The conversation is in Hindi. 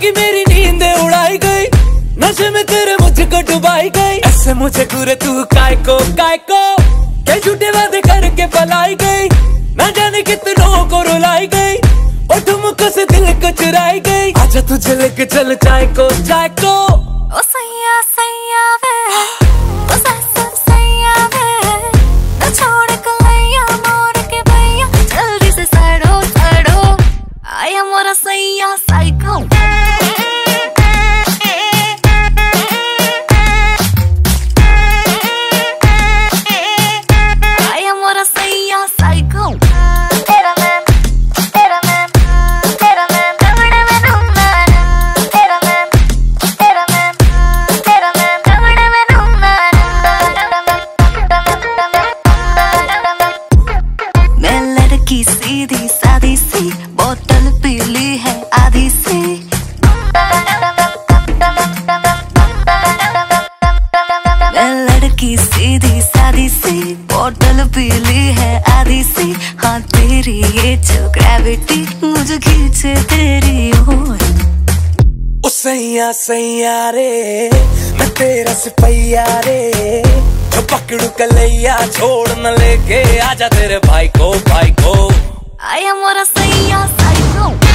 की मेरी नींद उड़ाई गई। नशे में तेरे मुझको डुबाई गई। ऐसे मुझे घूरे तू काय को काय को झूठे वादे करके पलाई गई। ना जाने कितनों को रुलाई गई। और ठुमकों से दिल को चुराई गई। आजा तुझे लेके चल चाय को चाय को। सादी सी बोतल पीली है आधी सी। मैं लड़की सीधी सादी सी, बोतल पीली है आधी सी। हाँ तेरी ये जो ग्रेविटी मुझे खींचे तेरी ओर। ओ सैया सैया रे, मैं तेरा सिपैया रे। पकड़ू कलैया, छोड़ न लेके आजा तेरे भाई को भाई को। I am what I say, yes I know